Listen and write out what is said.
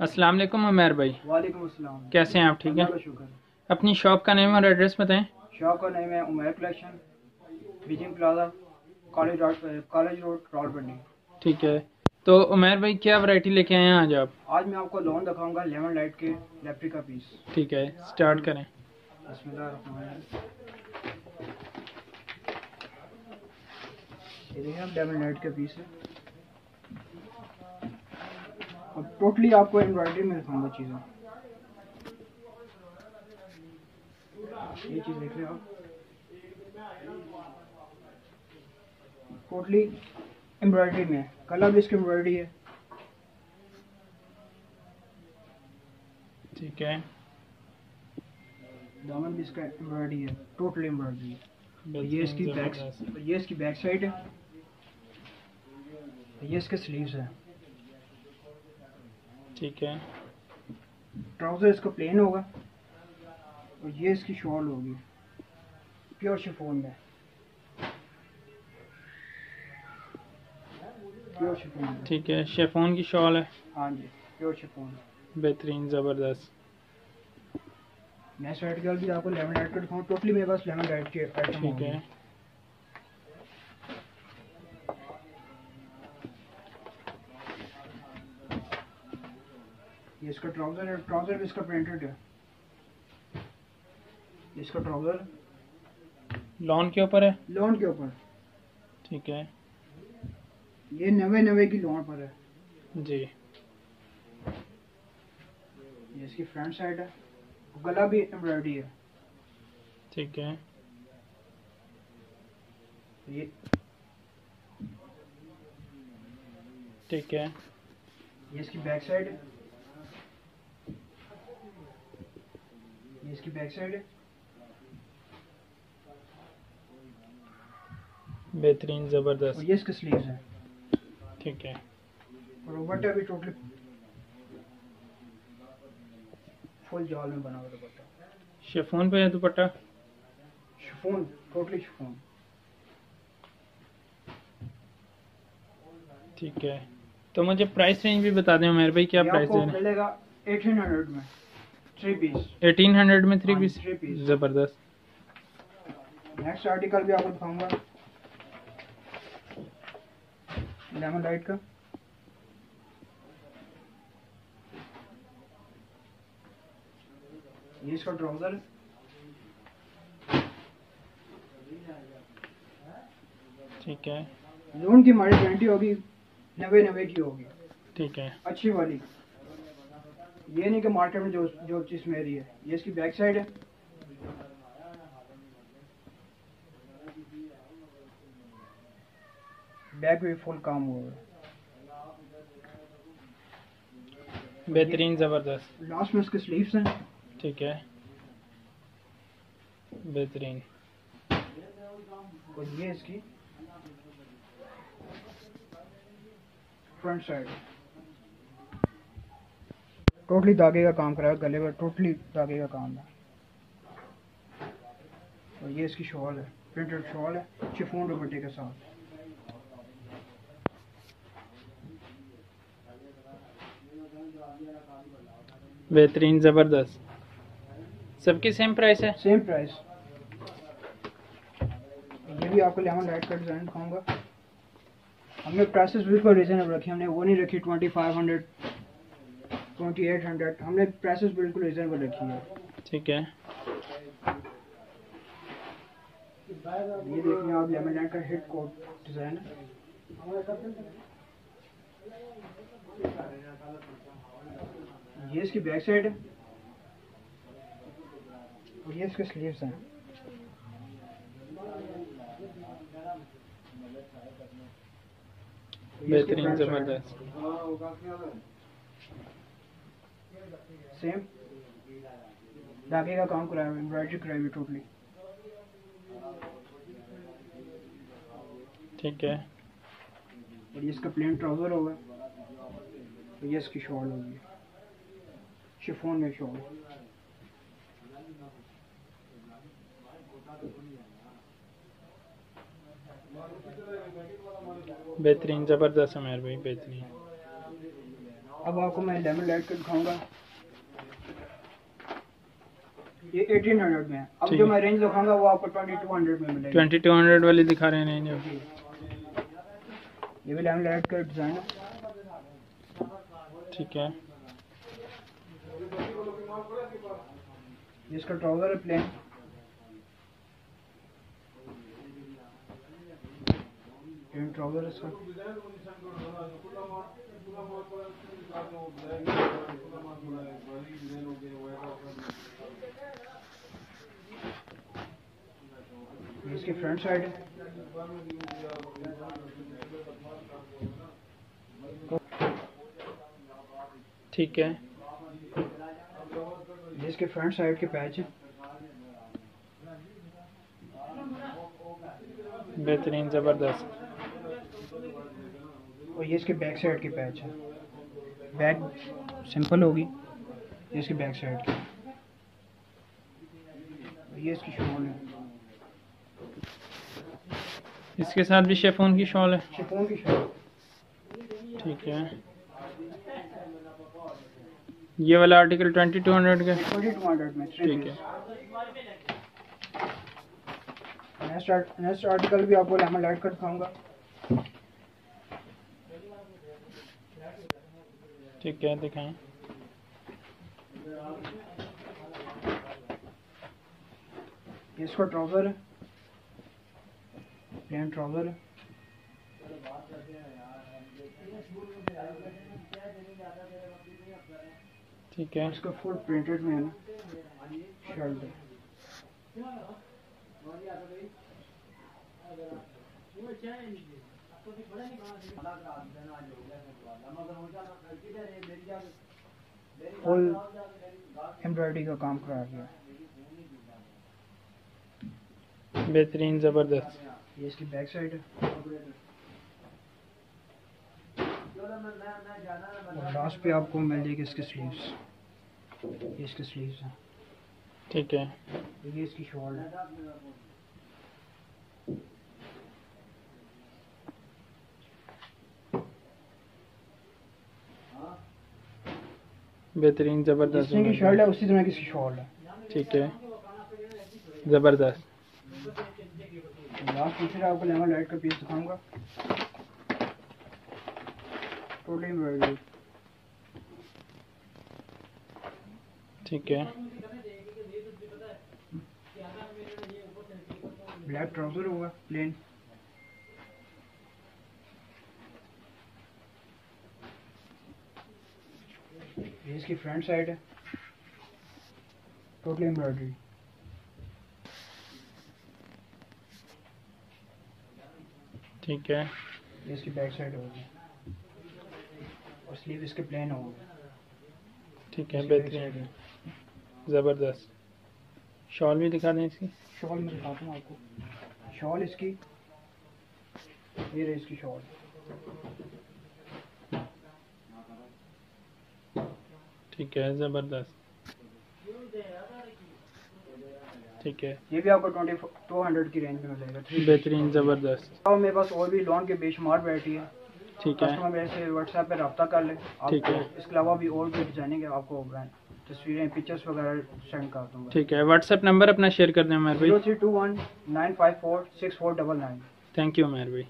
السلام علیکم عمیر بھائی۔ وعلیکم السلام۔ کیسے ہیں آپ؟ ٹھیک ہیں؟ اپنی شاپ کا نیم اور ایڈریس بتائیں۔ شاپ کا نیم ہے Umair collection Beijing plaza college road college road Rawalpindi ٹھیک ہے۔ تو عمیر بھائی کیا ورائٹی لے کے آئے ہیں آج آپ؟ آج میں آپ کو لون دکھاؤں گا لیمن لائٹ کے لیپٹی کا پیس۔ ٹھیک ہے سٹارٹ کریں۔ بسم اللہ الرحمن الرحیم۔ یہ دیکھیں آپ لیمن لائٹ کا پیس ہے اور ٹوٹلی آپ کو امبرائڈری میں دکھاؤں گا چیزیں۔ یہ چیز دیکھ رہے ہیں آپ۔ ٹوٹلی امبرائڈری میں کلر بھی اس کی امبرائڈری ہے۔ ٹھیک ہے۔ دامن بھی اس کا امبرائڈری ہے۔ ٹوٹلی امبرائڈری ہے۔ یہ اس کی بیک یہ اس کی بیک سائڈ ہے۔ یہ اس کے سلیوز ہے ٹھیک ہے۔ ٹراؤزر اس کا پلین ہوگا اور یہ اس کی شال ہوگی۔ پیور شفون میں۔ پیور شفون میں۔ ٹھیک ہے شیفون کی شال ہے۔ ہاں جی پیور شفون بہترین زبردست۔ میں سائڈ گرل بھی آپ کو لیمن لائٹ کا دکھاؤں۔ ٹوٹلی میرے پاس لیمن لائٹ کے ٹھیک ہے۔ یہ اس کا ٹراؤزر ہے ٹراؤزر بھی اس کا پرنٹڈ ہے۔ اس کا ٹراؤزر لون کے اوپر ہے؟ لون کے اوپر۔ ٹھیک ہے۔ یہ نوے نوے کی لون پر ہے۔ جی۔ یہ اس کی فرنٹ سائڈ ہے۔ گلا بھی امبرائڈری ہے۔ ٹھیک ہے۔ یہ ٹھیک ہے۔ یہ اس کی بیک سائڈ ہے۔ یہ اس کی بیک سائڈ ہے بہترین زبردست. یہ اس کے سلیوز ہیں ٹھیک ہے۔ اور دوپٹہ بھی ٹوٹلی فل جال میں بنا ہوا دوپٹہ۔ شیفون پہ ہے دوپٹہ؟ شفون ٹوٹلی شفون ٹھیک ہے۔ تو مجھے پرائس رینج بھی بتا دیں عمیر بھائی کیا پرائس رہے ملے گا ایٹین ہنڈریڈ میں۔ تھری پیس ایٹین ہنڈریڈ میں تھری پیس۔ زبردست نیکسٹ آرٹیکل بھی آپ کو دکھاؤں گا لیمن لائٹ کا یہ اس کا ٹراؤزر ٹھیک ہے لون کی ہماری گارنٹی ہوگی نوے نوے کی ہوگی ٹھیک ہے اچھی والی یہ نہیں کہ مارکیٹ میں جو جو چیز میری ہے یہ اس کی بیک سائڈ ہے۔ بیک بھی فل کام ہوا ہے۔ بہترین زبردست۔ لاسٹ میں اس کے سلیوس ہیں۔ ٹھیک ہے۔ بہترین۔ اور یہ اس کی فرنٹ سائڈ ٹوٹلی داغے کا کام کرا ہے گلے پر ٹوٹلی داغے کا کام ہے اور یہ اس کی شال ہے پرنٹڈ شال ہے شفون دوپٹے کے ساتھ بہترین زبردست سب کی سیم پرائس ہے سیم پرائس یہ بھی آپ کو لیمن لائٹ کا ڈیزائن دکھاؤں گا ہم نے پرائسز بالکل ریزنیبل رکھی ہم نے وہ نہیں رکھی twenty five hundred twenty eight hundred ہم نے پرائسز بالکل ریزنیبل رکھی ہے ٹھیک ہے۔ یہ دیکھیں آپ لیمن لائٹ کا ہیڈ کوٹ ڈیزائن یہ اس کی بیک سائڈ ہے۔ اور یہ اس کے سلیوز ہیں۔ بہترین۔ زبردست۔ سیم داغے کا کام کرایا ہوا امبرائڈری کرائی ہوئی ٹوٹلی ٹھیک ہے اور یہ اس کا پلین ٹراؤزر ہوگا اور یہ اس کی شال ہوگی شفون میں شال بہترین زبردست عمیر بھائی بہترین اب آپ کو میں لیمن لائٹ کا دکھاؤں گا۔ یہ ایٹین ہنڈریڈ میں ہے۔ اب ٹھیک۔ جو ہے۔ میں رینج دکھاؤں گا وہ آپ کو ٹوئنٹی ٹو ہنڈریڈ میں ملے گا ٹوینٹی ٹو ہنڈریڈ والی دکھا رہے ہیں نہیں یہ بھی لیمن لائٹ کا ڈیزائن ہے۔ ٹھیک ہے۔ یہ اس کا ٹراؤزر ہے پلین پلین ٹراؤزر ہے اس کا۔ یہ اس کی فرنٹ سائڈ ٹھیک ہے۔ اس کے فرنٹ سائڈ کے پیچ بہترین زبردست۔ اور یہ اس کے بیک سائڈ کے پیچ ہے۔ بیک سمپل ہوگی یہ اس کے بیک سائڈ کی۔ اور یہ اس کی شمول ہے۔ اس کے ساتھ بھی شیفون کی شال ہے۔ شفون کی شمول ٹھیک ہے۔ یہ والا آرٹیکل ٹوینٹی ٹو ہنڈریڈ کا ٹھیک ہے۔ نیکسٹ آرٹیکل بھی آپ کو لیمن لائٹ کا دکھاؤں گا۔ ٹھیک ہے دکھائیں؟ یہ اس کا ٹراؤزر ہے۔ پلین ٹراؤزر ہے۔ ٹھیک ہے۔ اس کا فل پرنٹڈ میں ہے نا۔ شرٹ ہے۔ فل امبرائڈری کا کام کرا گیا بہترین زبردست۔ یہ اس کی بیک سائڈ ہے۔ لاسٹ پہ آپ کو مل جائے گی اس کے سلیوز یہ اس کے سلیوز ہیں۔ ٹھیک ہے۔ یہ اس کی شال ہے۔ بہترین جس طرح کی شرٹ ہے۔ اسی طرح کی شال ہے۔ ٹھیک ہے۔ زبردست۔ لاسٹ پھر آپ کو لیمن لائٹ کا پیس دکھاؤں گا۔ ٹوٹلی امبرائڈری ٹھیک ہے۔ بلیک ٹراؤزر ہوگا پلین۔ اس کی فرنٹ سائڈ ہے۔ ٹوٹلی امبرائڈری ٹھیک ہے۔ یہ اس کی بیک سائڈ ہوگی اور سلیو اس کے پلین ہوگا ٹھیک ہے بہترین۔ زبردست۔ شال بھی دکھا دیں اس کی؟ شال میں دکھاتا ہوں آپ کو۔ شال اس کی یہ رہی اس کی شال۔ ٹھیک ہے زبردست۔ ٹھیک ہے۔ یہ بھی آپ کو ٹوئنٹی ٹو ہنڈریڈ کی رینج میں ملے گا۔ تھری بہترین زبردست۔ اور میرے پاس اور بھی لون کے بے شمار ویرائٹی ہے ٹھیک ہے۔ کسٹمر میرے سے واٹس ایپ پہ رابطہ کر لیں ٹھیک ہے۔ اس کے علاوہ بھی اور بھی ڈیزائننگ ہے آپ کو تصویریں پکچرس وغیرہ سینڈ کر دوں گا۔ ٹھیک ہے۔ واٹس ایپ نمبر اپنا شیئر کر دیں zero three two one nine five four six four double nine thank you بھائی۔